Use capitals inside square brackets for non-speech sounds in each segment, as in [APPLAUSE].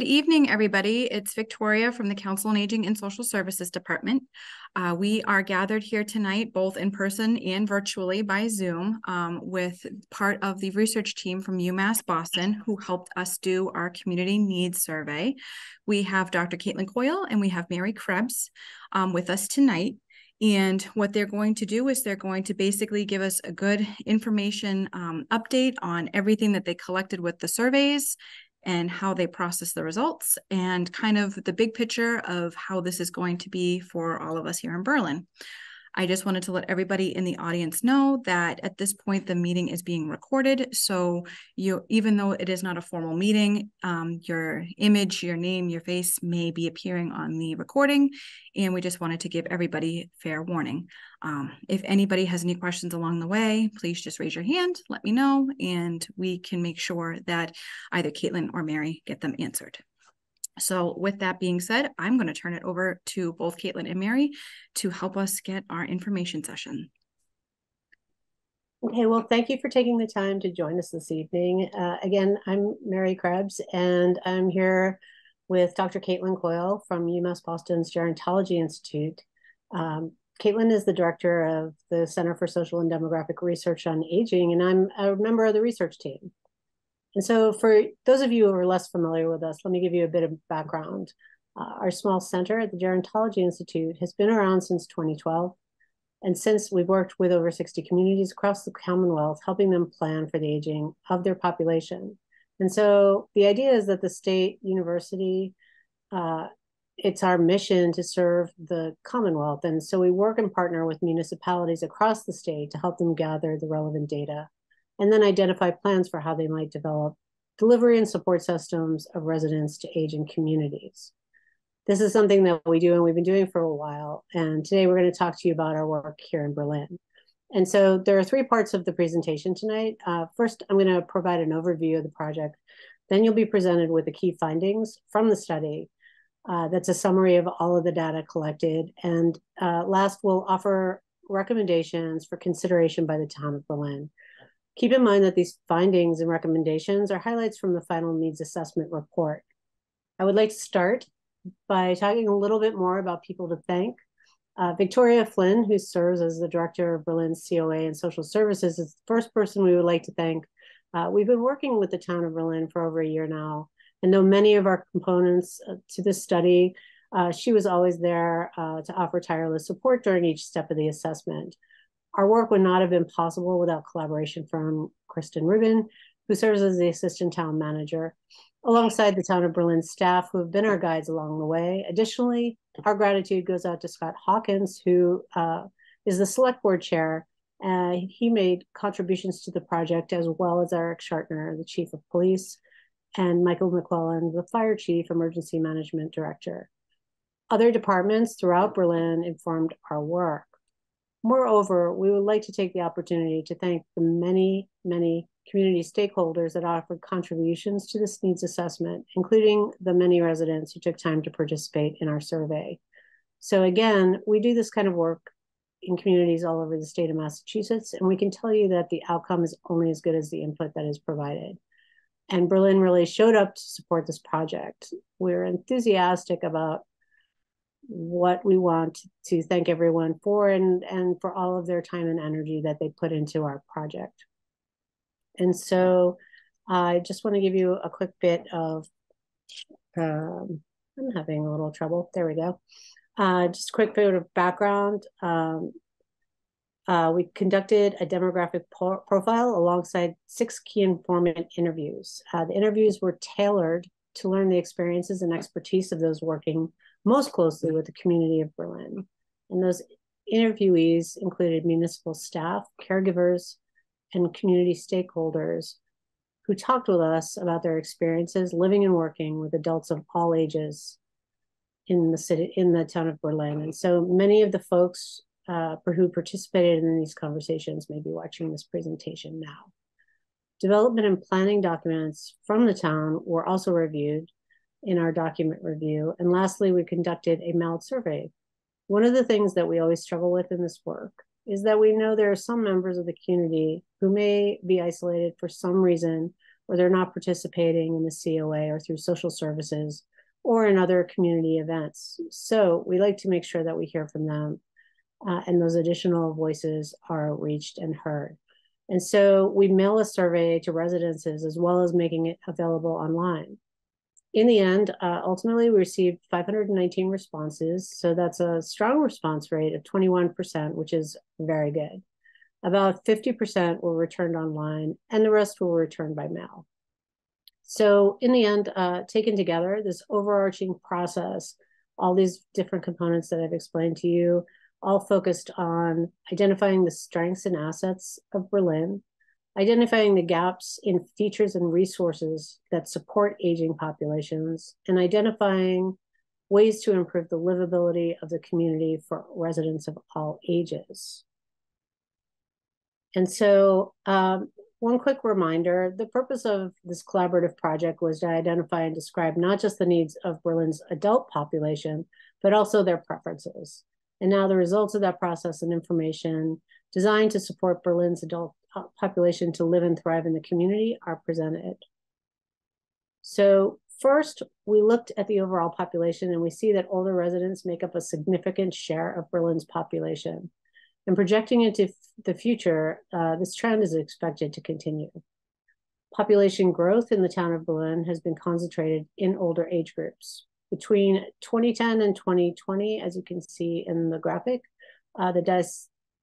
Good evening, everybody. It's Victoria from the Council on Aging and Social Services Department. Uh, we are gathered here tonight, both in person and virtually by Zoom, um, with part of the research team from UMass Boston who helped us do our community needs survey. We have Dr. Caitlin Coyle and we have Mary Krebs um, with us tonight. And what they're going to do is they're going to basically give us a good information um, update on everything that they collected with the surveys and how they process the results and kind of the big picture of how this is going to be for all of us here in Berlin. I just wanted to let everybody in the audience know that at this point the meeting is being recorded. So you, even though it is not a formal meeting, um, your image, your name, your face may be appearing on the recording, and we just wanted to give everybody fair warning. Um, if anybody has any questions along the way, please just raise your hand, let me know, and we can make sure that either Caitlin or Mary get them answered. So with that being said, I'm going to turn it over to both Caitlin and Mary to help us get our information session. Okay, well, thank you for taking the time to join us this evening. Uh, again, I'm Mary Krebs, and I'm here with Dr. Caitlin Coyle from UMass Boston's Gerontology Institute. Um, Caitlin is the director of the Center for Social and Demographic Research on Aging, and I'm a member of the research team. And so for those of you who are less familiar with us, let me give you a bit of background. Uh, our small center at the Gerontology Institute has been around since 2012. And since we've worked with over 60 communities across the Commonwealth, helping them plan for the aging of their population. And so the idea is that the state university, uh, it's our mission to serve the Commonwealth. And so we work and partner with municipalities across the state to help them gather the relevant data and then identify plans for how they might develop delivery and support systems of residents to aging communities. This is something that we do and we've been doing for a while. And today we're going to talk to you about our work here in Berlin. And so there are three parts of the presentation tonight. Uh, first, I'm going to provide an overview of the project. Then you'll be presented with the key findings from the study. Uh, that's a summary of all of the data collected. And uh, last, we'll offer recommendations for consideration by the town of Berlin. Keep in mind that these findings and recommendations are highlights from the final needs assessment report. I would like to start by talking a little bit more about people to thank. Uh, Victoria Flynn, who serves as the director of Berlin's COA and social services, is the first person we would like to thank. Uh, we've been working with the town of Berlin for over a year now, and though many of our components uh, to this study, uh, she was always there uh, to offer tireless support during each step of the assessment. Our work would not have been possible without collaboration from Kristen Rubin, who serves as the assistant town manager, alongside the town of Berlin staff who have been our guides along the way. Additionally, our gratitude goes out to Scott Hawkins, who uh, is the select board chair. Uh, he made contributions to the project, as well as Eric Schartner, the chief of police, and Michael McClellan, the fire chief, emergency management director. Other departments throughout Berlin informed our work. Moreover, we would like to take the opportunity to thank the many, many community stakeholders that offered contributions to this needs assessment, including the many residents who took time to participate in our survey. So again, we do this kind of work in communities all over the state of Massachusetts, and we can tell you that the outcome is only as good as the input that is provided. And Berlin really showed up to support this project. We're enthusiastic about what we want to thank everyone for and, and for all of their time and energy that they put into our project. And so I just want to give you a quick bit of, um, I'm having a little trouble. There we go. Uh, just a quick bit of background. Um, uh, we conducted a demographic profile alongside six key informant interviews. Uh, the interviews were tailored to learn the experiences and expertise of those working most closely with the community of Berlin. And those interviewees included municipal staff, caregivers, and community stakeholders who talked with us about their experiences living and working with adults of all ages in the city in the town of Berlin. And so many of the folks uh, who participated in these conversations may be watching this presentation now. Development and planning documents from the town were also reviewed in our document review. And lastly, we conducted a MALD survey. One of the things that we always struggle with in this work is that we know there are some members of the community who may be isolated for some reason or they're not participating in the COA or through social services or in other community events. So we like to make sure that we hear from them uh, and those additional voices are reached and heard. And so we mail a survey to residences as well as making it available online. In the end, uh, ultimately, we received 519 responses. So that's a strong response rate of 21%, which is very good. About 50% were returned online, and the rest were returned by mail. So, in the end, uh, taken together, this overarching process, all these different components that I've explained to you, all focused on identifying the strengths and assets of Berlin, identifying the gaps in features and resources that support aging populations, and identifying ways to improve the livability of the community for residents of all ages. And so, um, one quick reminder the purpose of this collaborative project was to identify and describe not just the needs of Berlin's adult population, but also their preferences. And now the results of that process and information designed to support Berlin's adult population to live and thrive in the community are presented. So first, we looked at the overall population and we see that older residents make up a significant share of Berlin's population. And projecting into the future, uh, this trend is expected to continue. Population growth in the town of Berlin has been concentrated in older age groups between 2010 and 2020, as you can see in the graphic, uh, the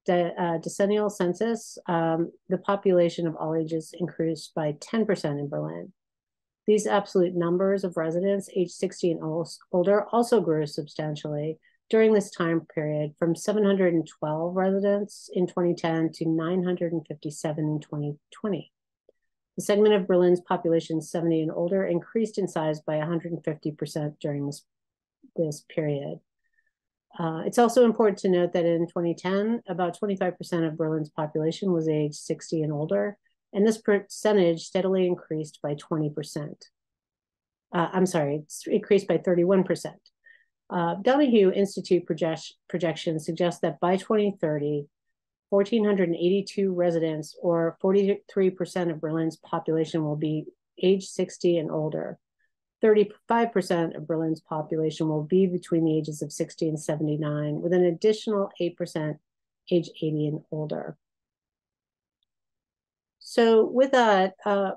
de uh, decennial census, um, the population of all ages increased by 10% in Berlin. These absolute numbers of residents aged 60 and older also grew substantially during this time period from 712 residents in 2010 to 957 in 2020. The segment of Berlin's population 70 and older increased in size by 150% during this, this period. Uh, it's also important to note that in 2010, about 25% of Berlin's population was aged 60 and older, and this percentage steadily increased by 20%. Uh, I'm sorry, it's increased by 31%. Uh, Donahue Institute project projections suggest that by 2030, 1,482 residents, or 43% of Berlin's population, will be age 60 and older. 35% of Berlin's population will be between the ages of 60 and 79, with an additional 8% age 80 and older. So, with that, uh,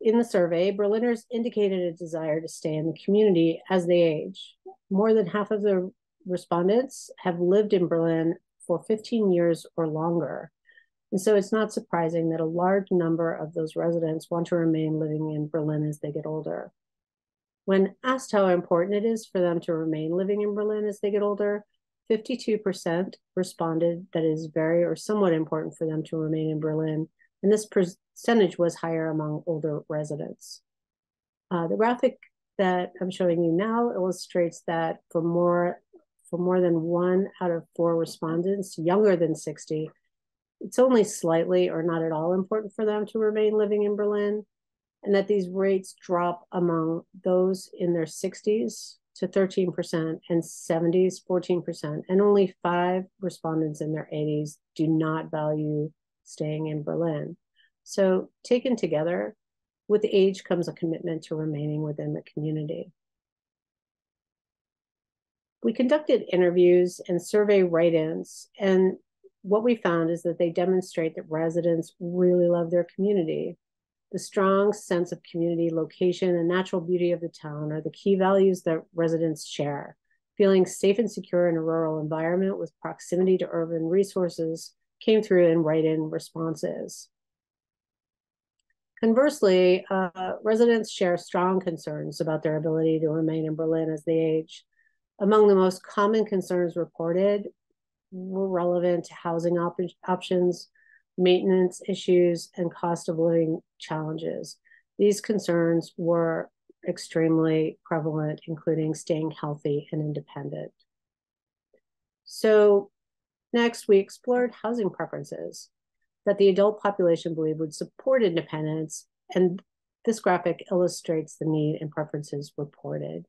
in the survey, Berliners indicated a desire to stay in the community as they age. More than half of the respondents have lived in Berlin for 15 years or longer. And so it's not surprising that a large number of those residents want to remain living in Berlin as they get older. When asked how important it is for them to remain living in Berlin as they get older, 52% responded that it is very or somewhat important for them to remain in Berlin. And this percentage was higher among older residents. Uh, the graphic that I'm showing you now illustrates that for more for more than one out of four respondents younger than 60, it's only slightly or not at all important for them to remain living in Berlin, and that these rates drop among those in their 60s to 13% and 70s 14%, and only five respondents in their 80s do not value staying in Berlin. So, taken together, with age comes a commitment to remaining within the community. We conducted interviews and survey write ins, and what we found is that they demonstrate that residents really love their community. The strong sense of community, location, and natural beauty of the town are the key values that residents share. Feeling safe and secure in a rural environment with proximity to urban resources came through in write in responses. Conversely, uh, residents share strong concerns about their ability to remain in Berlin as they age. Among the most common concerns reported were relevant to housing op options, maintenance issues, and cost of living challenges. These concerns were extremely prevalent, including staying healthy and independent. So next, we explored housing preferences that the adult population believed would support independence, and this graphic illustrates the need and preferences reported.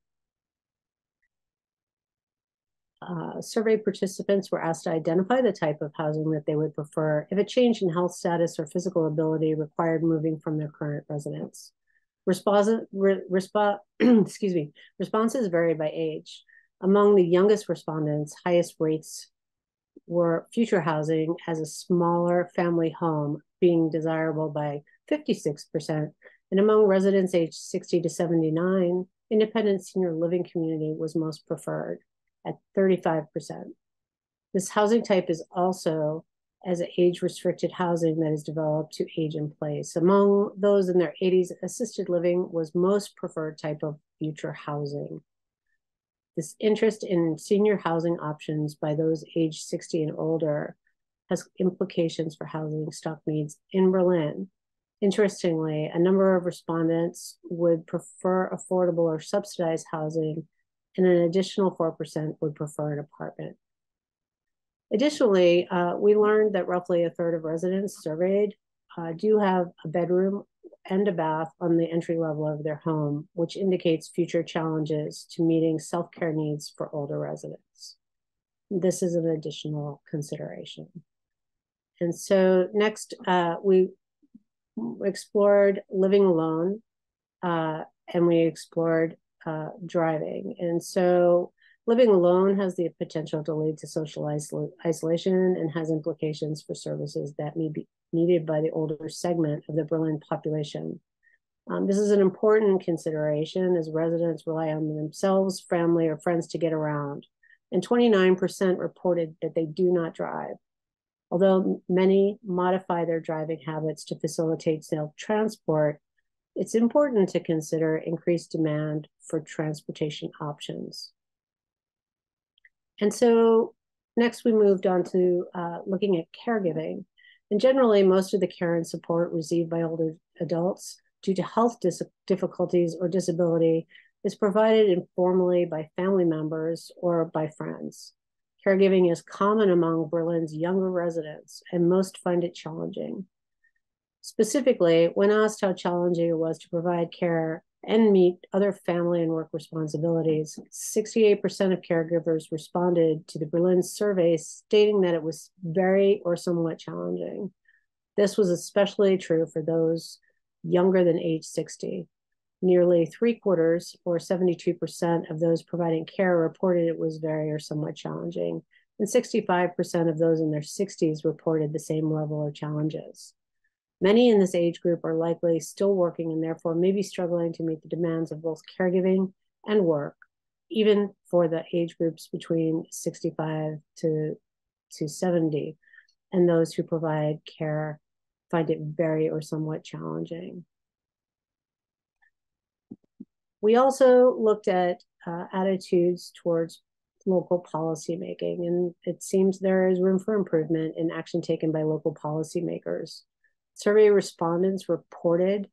Uh, survey participants were asked to identify the type of housing that they would prefer if a change in health status or physical ability required moving from their current residence. Re, [CLEARS THROAT] excuse me, responses varied by age. Among the youngest respondents, highest rates were future housing as a smaller family home being desirable by 56%. And among residents aged 60 to 79, independent senior living community was most preferred at 35%. This housing type is also as age restricted housing that is developed to age in place. Among those in their 80s, assisted living was most preferred type of future housing. This interest in senior housing options by those aged 60 and older has implications for housing stock needs in Berlin. Interestingly, a number of respondents would prefer affordable or subsidized housing, and an additional 4% would prefer an apartment. Additionally, uh, we learned that roughly a third of residents surveyed uh, do have a bedroom and a bath on the entry level of their home, which indicates future challenges to meeting self care needs for older residents. This is an additional consideration. And so, next, uh, we explored living alone uh, and we explored uh, driving. And so, Living alone has the potential to lead to social isol isolation and has implications for services that may be needed by the older segment of the Berlin population. Um, this is an important consideration as residents rely on themselves, family, or friends to get around. And 29% reported that they do not drive. Although many modify their driving habits to facilitate self transport, it's important to consider increased demand for transportation options. And so next we moved on to uh, looking at caregiving. And generally, most of the care and support received by older adults due to health difficulties or disability is provided informally by family members or by friends. Caregiving is common among Berlin's younger residents, and most find it challenging. Specifically, when asked how challenging it was to provide care and meet other family and work responsibilities. 68% of caregivers responded to the Berlin survey stating that it was very or somewhat challenging. This was especially true for those younger than age 60. Nearly three quarters, or 72% of those providing care, reported it was very or somewhat challenging, and 65% of those in their 60s reported the same level of challenges. Many in this age group are likely still working and therefore may be struggling to meet the demands of both caregiving and work, even for the age groups between 65 to, to 70. And those who provide care find it very or somewhat challenging. We also looked at uh, attitudes towards local policymaking, and it seems there is room for improvement in action taken by local policymakers. Survey respondents reported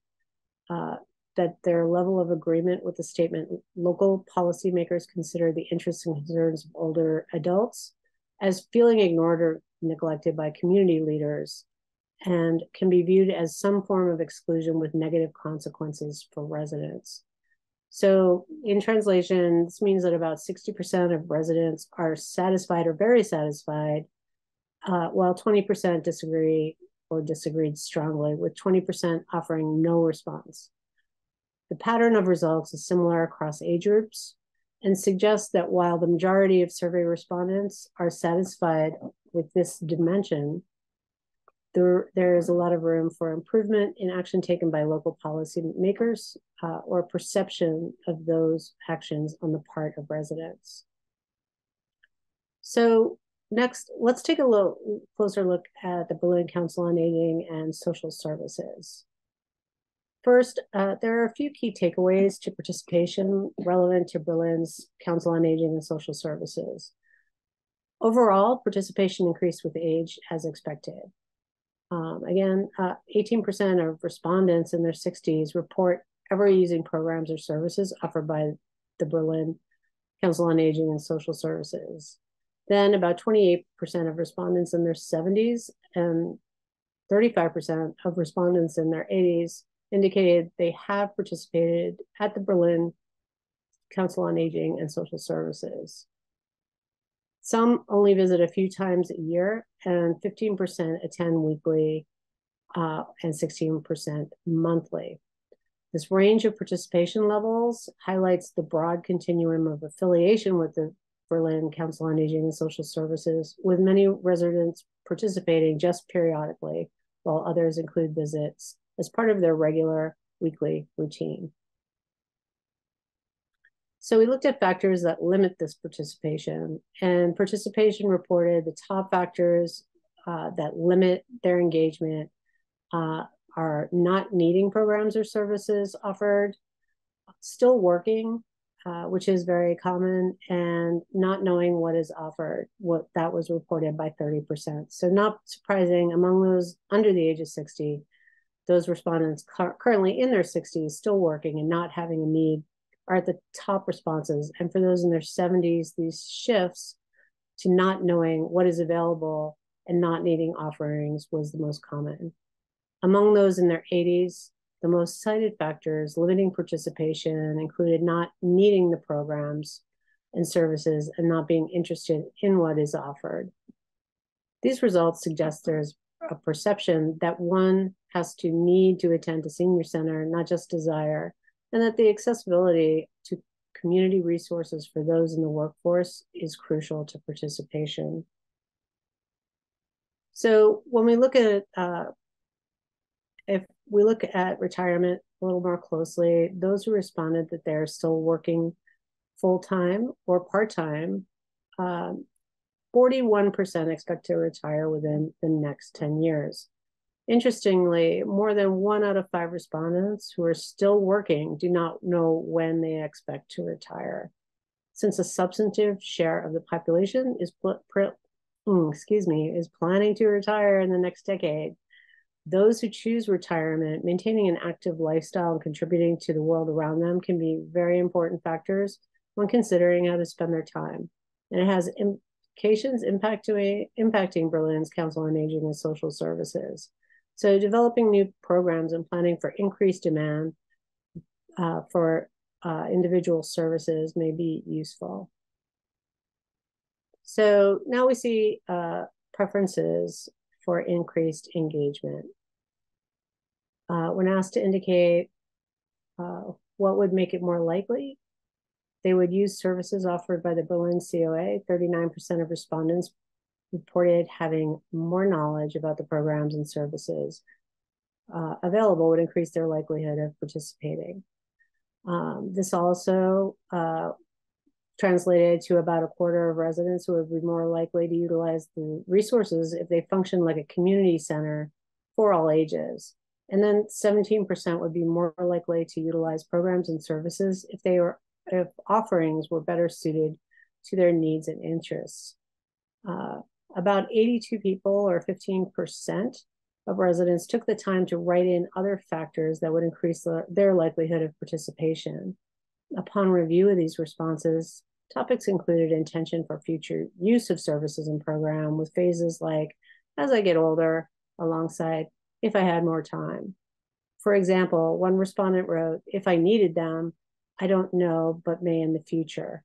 uh, that their level of agreement with the statement local policymakers consider the interests and concerns of older adults as feeling ignored or neglected by community leaders and can be viewed as some form of exclusion with negative consequences for residents. So, in translation, this means that about 60% of residents are satisfied or very satisfied, uh, while 20% disagree or disagreed strongly, with 20% offering no response. The pattern of results is similar across age groups and suggests that while the majority of survey respondents are satisfied with this dimension, there, there is a lot of room for improvement in action taken by local policymakers uh, or perception of those actions on the part of residents. So Next, let's take a little closer look at the Berlin Council on Aging and Social Services. First, uh, there are a few key takeaways to participation relevant to Berlin's Council on Aging and Social Services. Overall, participation increased with age as expected. Um, again, 18% uh, of respondents in their 60s report ever using programs or services offered by the Berlin Council on Aging and Social Services. Then about 28% of respondents in their 70s and 35% of respondents in their 80s indicated they have participated at the Berlin Council on Aging and Social Services. Some only visit a few times a year, and 15% attend weekly uh, and 16% monthly. This range of participation levels highlights the broad continuum of affiliation with the Berlin Council on Aging and Social Services, with many residents participating just periodically, while others include visits as part of their regular weekly routine. So we looked at factors that limit this participation, and participation reported the top factors uh, that limit their engagement uh, are not needing programs or services offered, still working, uh, which is very common, and not knowing what is offered. What that was reported by 30%. So not surprising among those under the age of 60, those respondents currently in their 60s, still working and not having a need, are at the top responses. And for those in their 70s, these shifts to not knowing what is available and not needing offerings was the most common. Among those in their 80s, the most cited factors limiting participation included not needing the programs and services and not being interested in what is offered. These results suggest there's a perception that one has to need to attend a senior center, not just desire, and that the accessibility to community resources for those in the workforce is crucial to participation. So when we look at uh, we look at retirement a little more closely, those who responded that they're still working full time or part time, um, 41% expect to retire within the next 10 years. Interestingly, more than one out of five respondents who are still working do not know when they expect to retire. Since a substantive share of the population is, mm, excuse me, is planning to retire in the next decade, those who choose retirement, maintaining an active lifestyle and contributing to the world around them can be very important factors when considering how to spend their time. And it has implications impacting, impacting Berlin's Council on Aging and Social Services. So developing new programs and planning for increased demand uh, for uh, individual services may be useful. So now we see uh, preferences for increased engagement. Uh, when asked to indicate uh, what would make it more likely, they would use services offered by the Berlin COA. 39% of respondents reported having more knowledge about the programs and services uh, available would increase their likelihood of participating. Um, this also uh, translated to about a quarter of residents who would be more likely to utilize the resources if they function like a community center for all ages. And then 17% would be more likely to utilize programs and services if they were if offerings were better suited to their needs and interests. Uh, about 82 people or 15% of residents took the time to write in other factors that would increase their likelihood of participation. Upon review of these responses, topics included intention for future use of services and program with phases like, as I get older, alongside, if I had more time. For example, one respondent wrote, if I needed them, I don't know, but may in the future.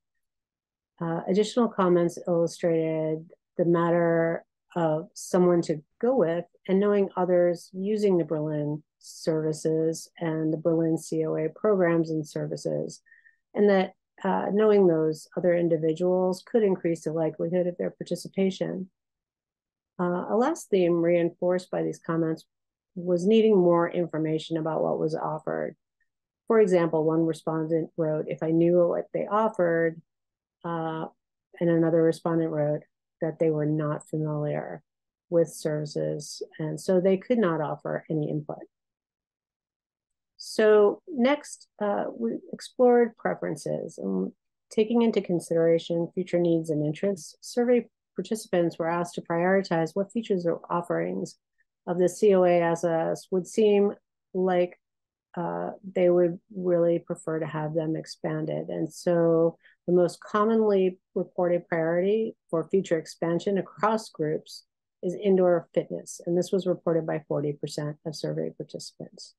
Uh, additional comments illustrated the matter of someone to go with and knowing others using the Berlin services and the Berlin COA programs and services and that uh, knowing those other individuals could increase the likelihood of their participation. Uh, a last theme reinforced by these comments was needing more information about what was offered. For example, one respondent wrote, if I knew what they offered, uh, and another respondent wrote that they were not familiar with services, and so they could not offer any input. So next, uh, we explored preferences and taking into consideration future needs and interests. Survey participants were asked to prioritize what features or offerings of the COA AS would seem like uh, they would really prefer to have them expanded. And so the most commonly reported priority for future expansion across groups is indoor fitness. And this was reported by 40% of survey participants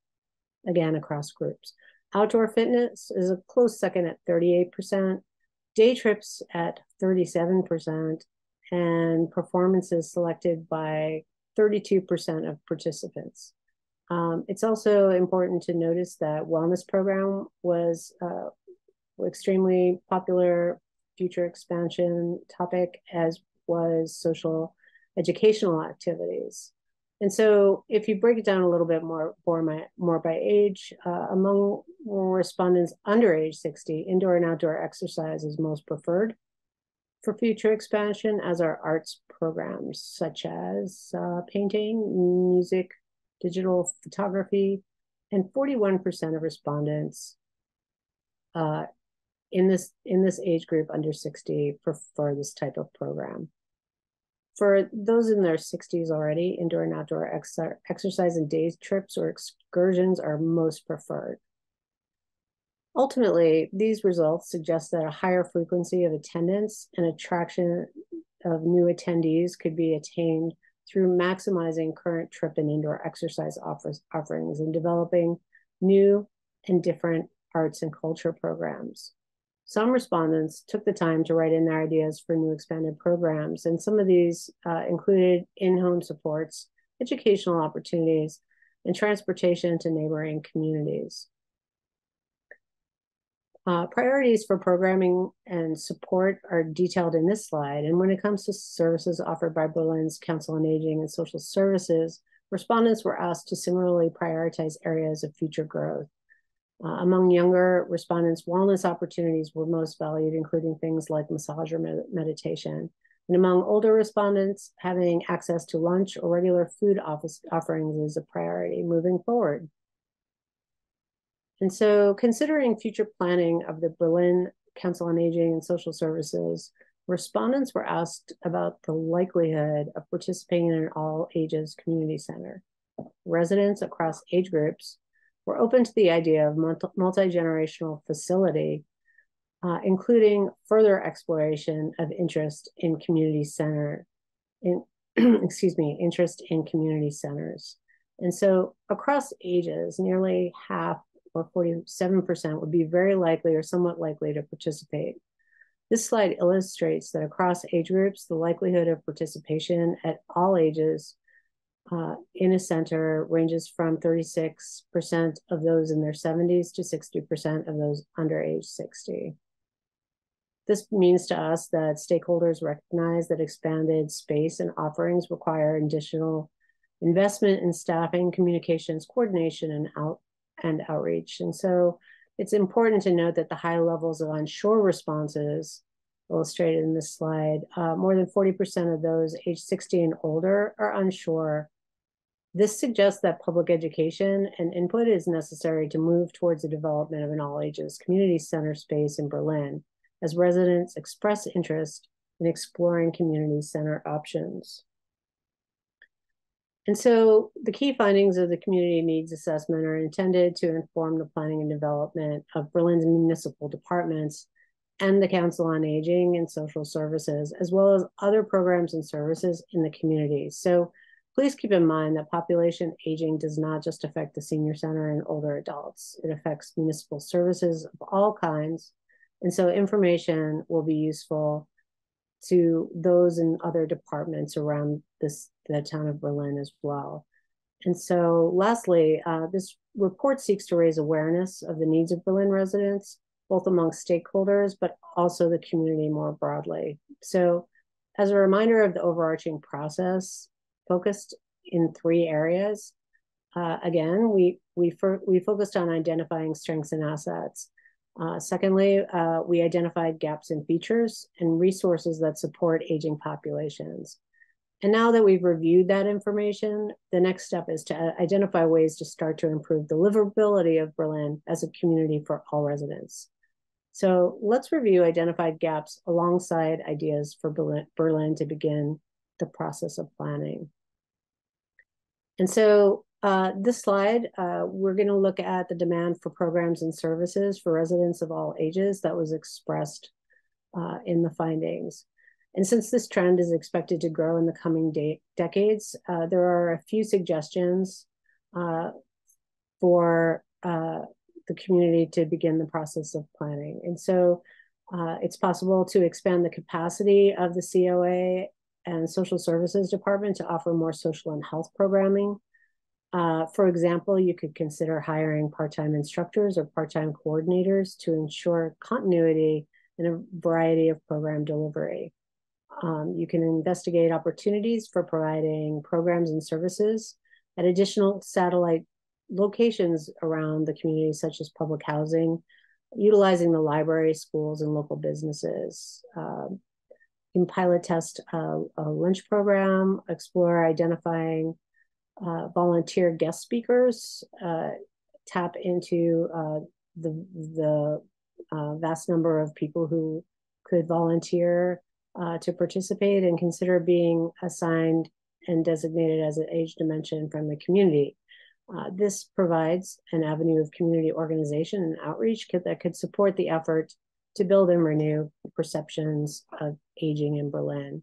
again across groups. Outdoor fitness is a close second at 38%, day trips at 37%, and performances selected by 32% of participants. Um, it's also important to notice that wellness program was uh, extremely popular future expansion topic, as was social educational activities. And so if you break it down a little bit more, more, my, more by age, uh, among respondents under age 60, indoor and outdoor exercise is most preferred for future expansion, as are arts programs such as uh, painting, music, digital photography, and 41% of respondents uh, in this in this age group under 60 prefer this type of program. For those in their 60s already, indoor and outdoor ex exercise and day trips or excursions are most preferred. Ultimately, these results suggest that a higher frequency of attendance and attraction of new attendees could be attained through maximizing current trip and indoor exercise offers, offerings and developing new and different arts and culture programs. Some respondents took the time to write in their ideas for new expanded programs, and some of these uh, included in-home supports, educational opportunities, and transportation to neighboring communities. Uh, priorities for programming and support are detailed in this slide. And when it comes to services offered by Berlin's Council on Aging and Social Services, respondents were asked to similarly prioritize areas of future growth. Uh, among younger respondents, wellness opportunities were most valued, including things like massage or med meditation. And among older respondents, having access to lunch or regular food office offerings is a priority moving forward. And so, considering future planning of the Berlin Council on Aging and Social Services, respondents were asked about the likelihood of participating in an all ages community center. Residents across age groups were open to the idea of multi generational facility, uh, including further exploration of interest in community center, in [CLEARS THROAT] excuse me, interest in community centers. And so across ages, nearly half or 47% would be very likely or somewhat likely to participate. This slide illustrates that across age groups, the likelihood of participation at all ages uh, in a center ranges from 36% of those in their 70s to 60% of those under age 60. This means to us that stakeholders recognize that expanded space and offerings require additional investment in staffing, communications, coordination, and out and outreach. And so it's important to note that the high levels of onshore responses illustrated in this slide, uh, more than 40% of those age 60 and older are unsure this suggests that public education and input is necessary to move towards the development of an all ages community center space in Berlin as residents express interest in exploring community center options. And so the key findings of the community needs assessment are intended to inform the planning and development of Berlin's municipal departments and the Council on Aging and Social Services, as well as other programs and services in the community. So Please keep in mind that population aging does not just affect the senior center and older adults. It affects municipal services of all kinds. And so information will be useful to those in other departments around this the town of Berlin as well. And so lastly, uh, this report seeks to raise awareness of the needs of Berlin residents, both among stakeholders, but also the community more broadly. So as a reminder of the overarching process, focused in three areas. Uh, again, we we we focused on identifying strengths and assets. Uh, secondly, uh, we identified gaps in features and resources that support aging populations. And now that we've reviewed that information, the next step is to uh, identify ways to start to improve the livability of Berlin as a community for all residents. So let's review identified gaps alongside ideas for Berlin, Berlin to begin the process of planning. And so uh, this slide, uh, we're going to look at the demand for programs and services for residents of all ages that was expressed uh, in the findings. And since this trend is expected to grow in the coming de decades, uh, there are a few suggestions uh, for uh, the community to begin the process of planning. And so it's possible to expand the capacity of the COA and Social Services Department to offer more social and health programming. Uh, for example, you could consider hiring part-time instructors or part-time coordinators to ensure continuity in a variety of program delivery. Um, you can investigate opportunities for providing programs and services at additional satellite locations around the community, such as public housing, utilizing the library, schools, and local businesses. Um, you can pilot test a, a lunch program, explore identifying uh, volunteer guest speakers, uh, tap into uh, the, the uh, vast number of people who could volunteer uh, to participate and consider being assigned and designated as an age dimension from the community. Uh, this provides an avenue of community organization and outreach that could support the effort to build and renew perceptions of aging in Berlin.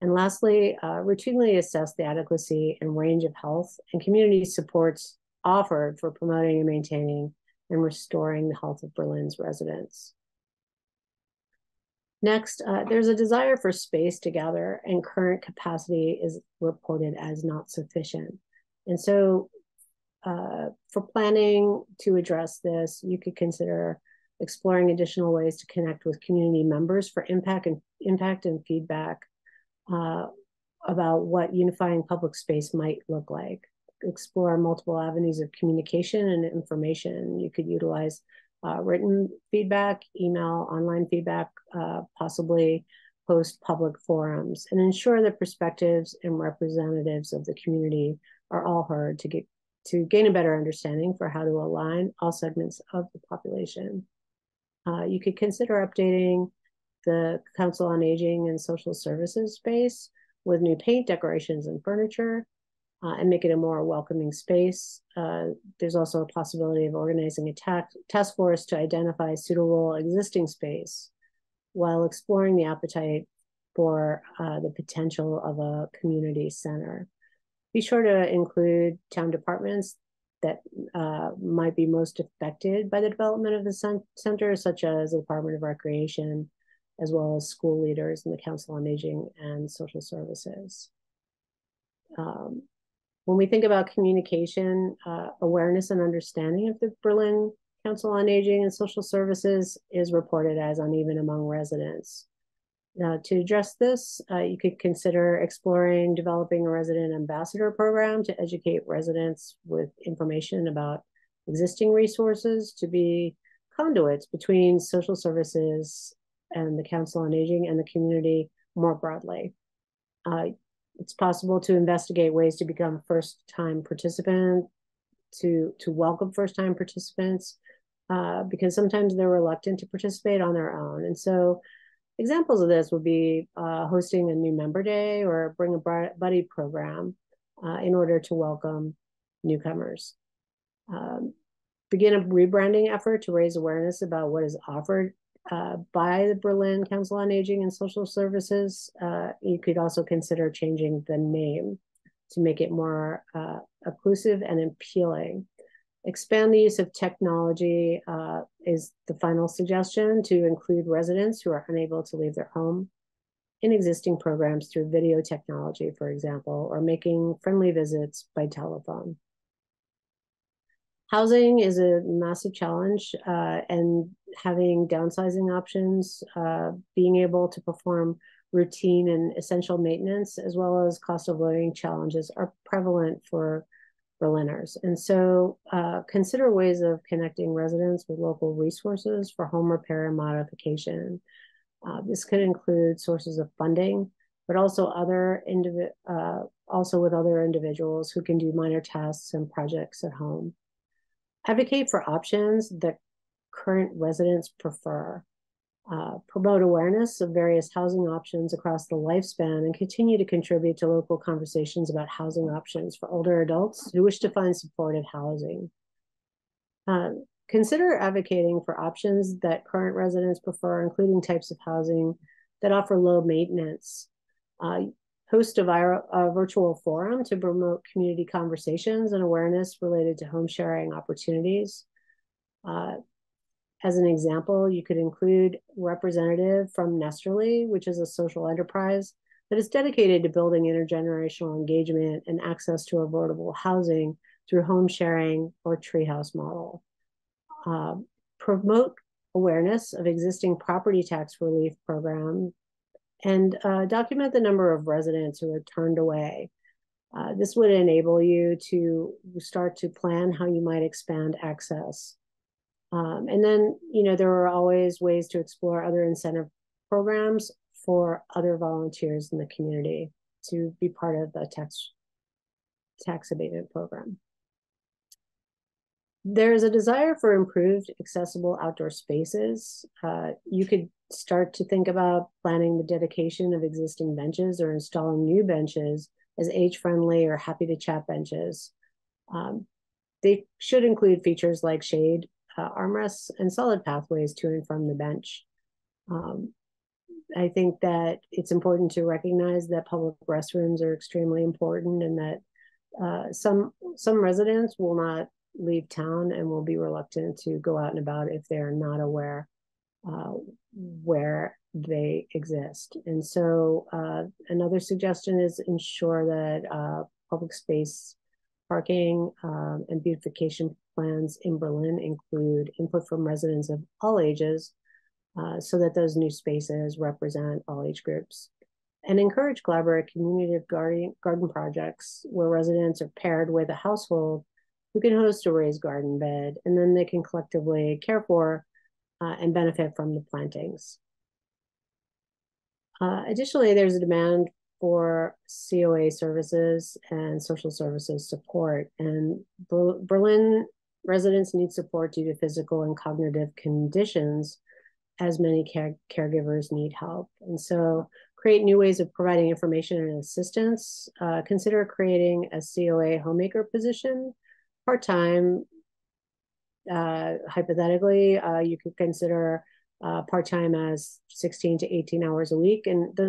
And lastly, uh, routinely assess the adequacy and range of health and community supports offered for promoting and maintaining and restoring the health of Berlin's residents. Next, uh, there's a desire for space to gather and current capacity is reported as not sufficient. And so uh, for planning to address this, you could consider exploring additional ways to connect with community members for impact and impact and feedback uh, about what unifying public space might look like. Explore multiple avenues of communication and information. You could utilize uh, written feedback, email, online feedback, uh, possibly host public forums, and ensure that perspectives and representatives of the community are all heard to get to gain a better understanding for how to align all segments of the population. Uh, you could consider updating the Council on Aging and Social Services space with new paint, decorations, and furniture, uh, and make it a more welcoming space. Uh, there's also a possibility of organizing a task force to identify suitable existing space while exploring the appetite for uh, the potential of a community center. Be sure to include town departments that uh, might be most affected by the development of the center, such as the Department of Recreation, as well as school leaders and the Council on Aging and Social Services. Um, when we think about communication, uh, awareness and understanding of the Berlin Council on Aging and Social Services is reported as uneven among residents. Now, to address this, uh, you could consider exploring developing a resident ambassador program to educate residents with information about existing resources to be conduits between social services and the Council on Aging and the community more broadly. Uh, it's possible to investigate ways to become first-time participant, to to welcome first-time participants, uh, because sometimes they're reluctant to participate on their own. And so examples of this would be uh, hosting a new member day or bring a buddy program uh, in order to welcome newcomers. Um, begin a rebranding effort to raise awareness about what is offered uh, by the Berlin Council on Aging and Social Services. Uh, you could also consider changing the name to make it more uh, inclusive and appealing. Expand the use of technology uh, is the final suggestion to include residents who are unable to leave their home in existing programs through video technology, for example, or making friendly visits by telephone. Housing is a massive challenge, uh, and having downsizing options, uh, being able to perform routine and essential maintenance, as well as cost of living challenges, are prevalent for Berliners. And so uh, consider ways of connecting residents with local resources for home repair and modification. Uh, this could include sources of funding, but also other uh, also with other individuals who can do minor tasks and projects at home advocate for options that current residents prefer, uh, promote awareness of various housing options across the lifespan, and continue to contribute to local conversations about housing options for older adults who wish to find supportive housing. Uh, consider advocating for options that current residents prefer, including types of housing that offer low maintenance. Uh, host a, a virtual forum to promote community conversations and awareness related to home sharing opportunities. Uh, as an example, you could include representative from Nesterly, which is a social enterprise that is dedicated to building intergenerational engagement and access to affordable housing through home sharing or treehouse model. Uh, promote awareness of existing property tax relief program and uh, document the number of residents who are turned away. Uh, this would enable you to start to plan how you might expand access. Um, and then, you know, there are always ways to explore other incentive programs for other volunteers in the community to be part of the tax tax abatement program. There's a desire for improved accessible outdoor spaces. Uh, you could start to think about planning the dedication of existing benches or installing new benches as age-friendly or happy to chat benches. Um, they should include features like shade, uh, armrests, and solid pathways to and from the bench. Um, I think that it's important to recognize that public restrooms are extremely important and that uh, some some residents will not leave town and will be reluctant to go out and about if they're not aware uh, where they exist. And so uh, another suggestion is ensure that uh, public space parking um, and beautification plans in Berlin include input from residents of all ages uh, so that those new spaces represent all age groups. And encourage collaborative community garden, garden projects where residents are paired with a household who can host a raised garden bed, and then they can collectively care for uh, and benefit from the plantings. Uh, additionally, there's a demand for COA services and social services support. And Ber Berlin residents need support due to physical and cognitive conditions, as many care caregivers need help. And so, create new ways of providing information and assistance. Uh, consider creating a COA homemaker position part time. Uh, hypothetically, uh, you could consider uh, part time as 16 to 18 hours a week, and the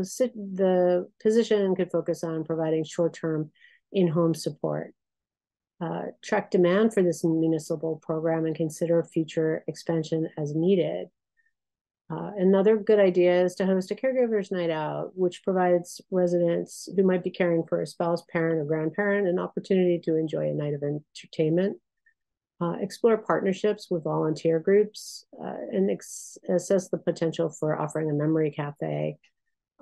the position could focus on providing short term in home support. Uh, track demand for this municipal program and consider future expansion as needed. Uh, another good idea is to host a caregiver's night out, which provides residents who might be caring for a spouse, parent, or grandparent an opportunity to enjoy a night of entertainment. Uh, explore partnerships with volunteer groups uh, and assess the potential for offering a memory cafe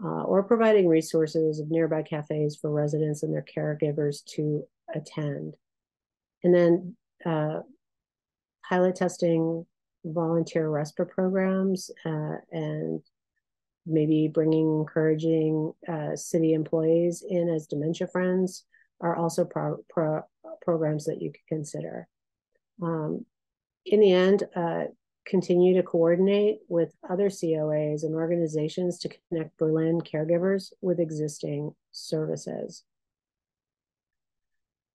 uh, or providing resources of nearby cafes for residents and their caregivers to attend. And then uh, pilot testing volunteer respite programs uh, and maybe bringing encouraging uh, city employees in as dementia friends are also pro pro programs that you could consider. Um, in the end, uh, continue to coordinate with other COAs and organizations to connect Berlin caregivers with existing services.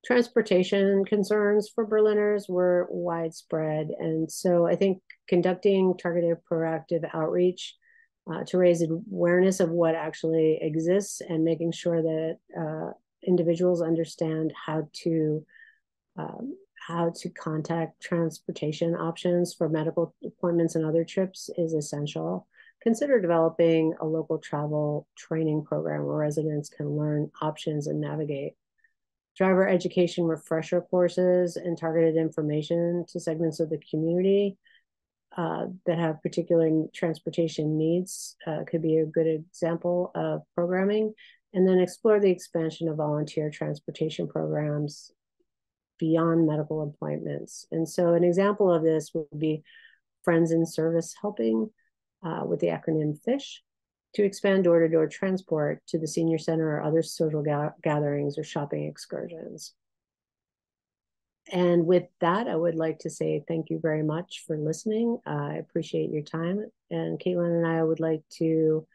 Transportation concerns for Berliners were widespread. And so I think conducting targeted proactive outreach uh, to raise awareness of what actually exists and making sure that uh, individuals understand how to um, how to contact transportation options for medical appointments and other trips is essential. Consider developing a local travel training program where residents can learn options and navigate. Driver education refresher courses and targeted information to segments of the community uh, that have particular transportation needs uh, could be a good example of programming. And then explore the expansion of volunteer transportation programs beyond medical appointments. And so an example of this would be Friends in Service Helping uh, with the acronym FISH to expand door-to-door transport to the senior center or other social ga gatherings or shopping excursions. And with that, I would like to say thank you very much for listening. Uh, I appreciate your time. And Caitlin and I would like to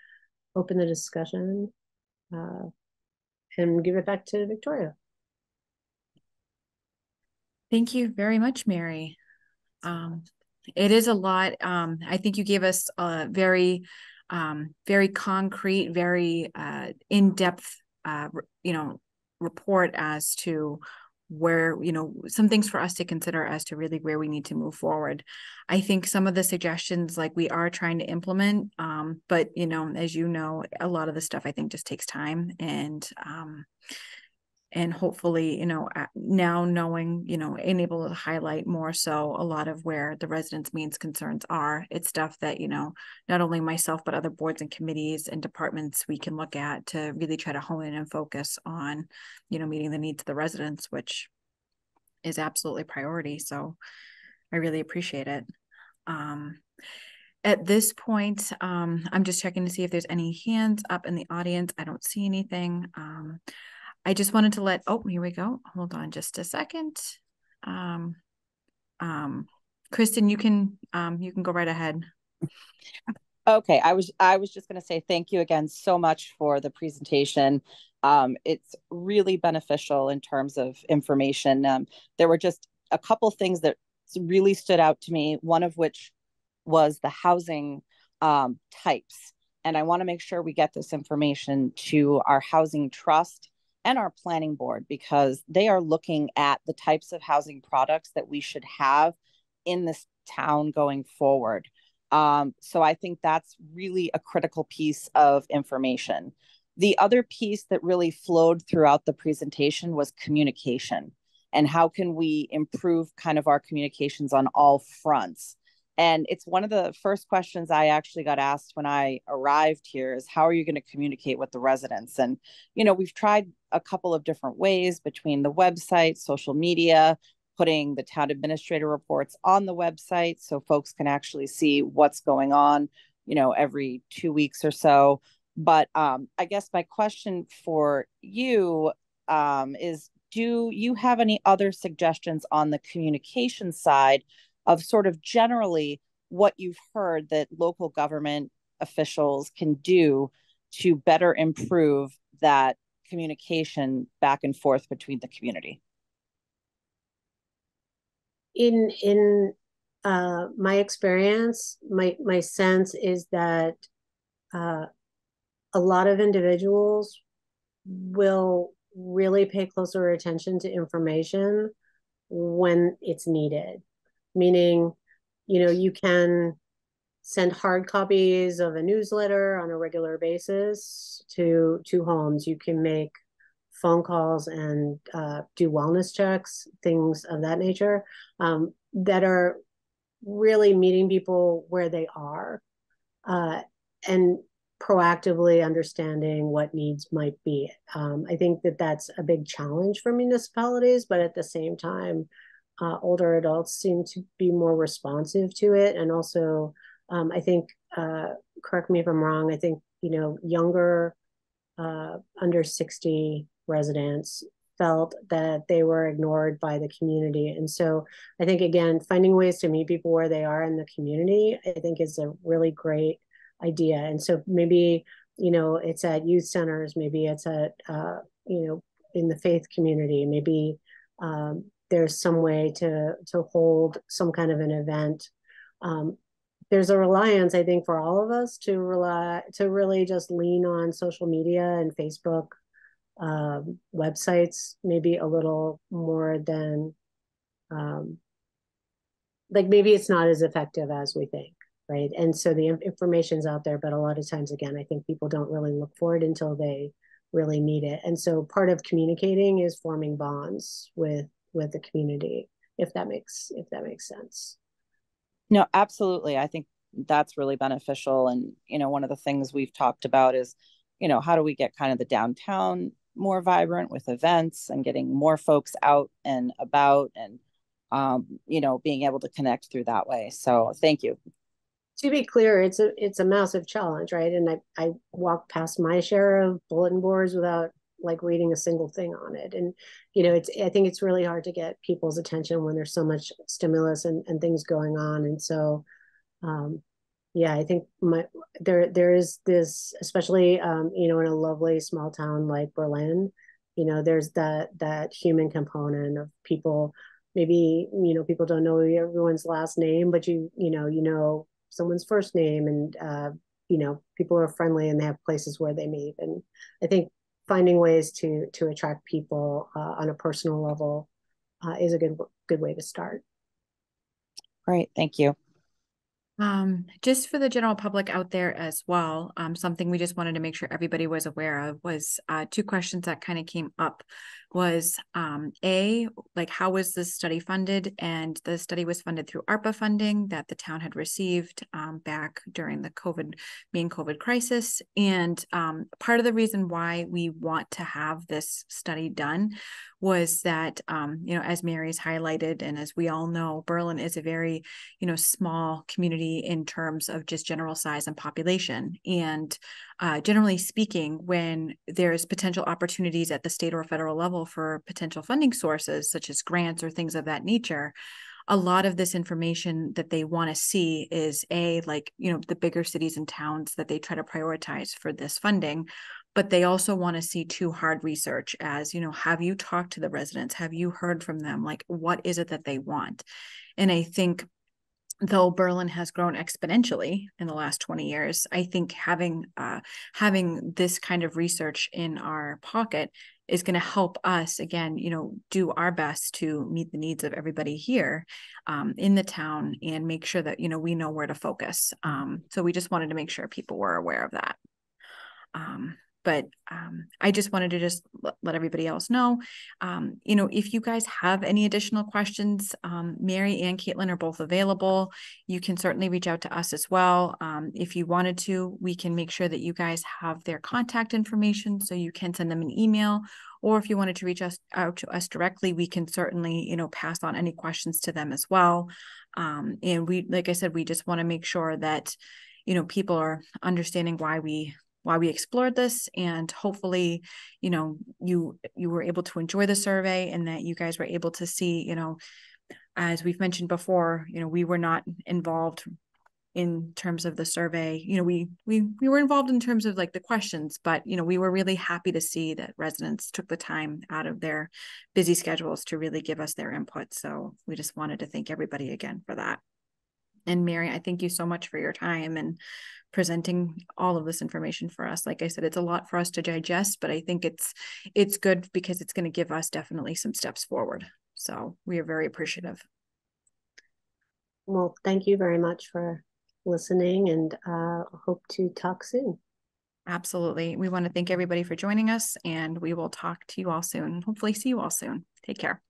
open the discussion uh, and give it back to Victoria. Thank you very much, Mary. Um, it is a lot. Um, I think you gave us a very, um, very concrete, very uh, in-depth, uh, you know, report as to where you know some things for us to consider as to really where we need to move forward. I think some of the suggestions like we are trying to implement um, but you know as you know a lot of the stuff i think just takes time and um, and hopefully you know now knowing you know and able to highlight more so a lot of where the residents means concerns are it's stuff that you know not only myself but other boards and committees and departments we can look at to really try to hone in and focus on you know meeting the needs of the residents which is absolutely priority so i really appreciate it. Um at this point um i'm just checking to see if there's any hands up in the audience. I don't see anything. Um I just wanted to let, oh, here we go. Hold on just a second. Um, um, Kristen, you can, um, you can go right ahead. Okay, I was I was just going to say thank you again so much for the presentation. Um, it's really beneficial in terms of information. Um, there were just a couple things that really stood out to me. One of which was the housing um, types, and I want to make sure we get this information to our housing trust and our planning board because they are looking at the types of housing products that we should have in this town going forward. Um, so I think that's really a critical piece of information. The other piece that really flowed throughout the presentation was communication and how can we improve kind of our communications on all fronts. And it's one of the first questions I actually got asked when I arrived here is how are you going to communicate with the residents? And, you know, we've tried a couple of different ways between the website, social media, putting the town administrator reports on the website so folks can actually see what's going on, you know, every two weeks or so. But um, I guess my question for you um, is do you have any other suggestions on the communication side of sort of generally what you've heard that local government officials can do to better improve that communication back and forth between the community? In in uh, my experience my my sense is that uh, a lot of individuals will really pay closer attention to information when it's needed meaning, you know, you can send hard copies of a newsletter on a regular basis to to homes. You can make phone calls and uh, do wellness checks, things of that nature um, that are really meeting people where they are uh, and proactively understanding what needs might be. Um, I think that that's a big challenge for municipalities, but at the same time, uh, older adults seem to be more responsive to it. And also, um, I think, uh, correct me if I'm wrong, I think, you know, younger, uh, under 60 residents felt that they were ignored by the community. And so I think, again, finding ways to meet people where they are in the community, I think is a really great idea. And so maybe, you know, it's at youth centers, maybe it's at, uh, you know, in the faith community, maybe um, there's some way to to hold some kind of an event. Um, there's a reliance i think for all of us to rely to really just lean on social media and facebook um, websites maybe a little more than um, like maybe it's not as effective as we think right? And so the information's out there but a lot of times again i think people don't really look for it until they really need it. And so part of communicating is forming bonds with with the community if that makes if that makes sense. No absolutely. I think that's really beneficial. And you know one of the things we've talked about is you know how do we get kind of the downtown more vibrant with events and getting more folks out and about and um, you know being able to connect through that way. So thank you. To be clear it's a it's a massive challenge right? And i i walked past my share of bulletin boards without like reading a single thing on it. And you know it's i think it's really hard to get people's attention when there's so much stimulus and, and things going on. And so um yeah i think my there there is this especially um you know in a lovely small town like berlin you know there's that that human component of people maybe you know people don't know everyone's last name but you you know you know someone's first name and uh you know people are friendly and they have places where they meet. And i think finding ways to to attract people uh, on a personal level uh, is a good good way to start. Great, thank you. Um, just for the general public out there as well, um, something we just wanted to make sure everybody was aware of was uh, two questions that kind of came up was um, a like how was this study funded? And the study was funded through arpa funding that the town had received um, back during the covid main covid crisis. And um, part of the reason why we want to have this study done was that um, you know as mary's highlighted and as we all know berlin is a very you know small community in terms of just general size and population. And uh, generally speaking when there's potential opportunities at the state or federal level for potential funding sources such as grants or things of that nature a lot of this information that they want to see is a like you know the bigger cities and towns that they try to prioritize for this funding but they also want to see too hard research as you know have you talked to the residents? Have you heard from them? Like what is it that they want? And i think though berlin has grown exponentially in the last 20 years i think having uh, having this kind of research in our pocket is going to help us again you know do our best to meet the needs of everybody here um, in the town and make sure that you know we know where to focus. Um, so we just wanted to make sure people were aware of that. Um, but um, I just wanted to just let everybody else know. Um, you know, if you guys have any additional questions, um, Mary and Caitlin are both available. You can certainly reach out to us as well. Um, if you wanted to, we can make sure that you guys have their contact information so you can send them an email. Or if you wanted to reach us out to us directly, we can certainly, you know, pass on any questions to them as well. Um, and we, like I said, we just want to make sure that, you know, people are understanding why we why we explored this and hopefully you know you you were able to enjoy the survey and that you guys were able to see you know as we've mentioned before you know we were not involved in terms of the survey. You know we we we were involved in terms of like the questions but you know we were really happy to see that residents took the time out of their busy schedules to really give us their input. So we just wanted to thank everybody again for that and Mary, I thank you so much for your time and presenting all of this information for us. Like I said, it's a lot for us to digest, but I think it's it's good because it's going to give us definitely some steps forward. So we are very appreciative. Well, thank you very much for listening and uh, hope to talk soon. Absolutely. We want to thank everybody for joining us and we will talk to you all soon. Hopefully see you all soon. Take care.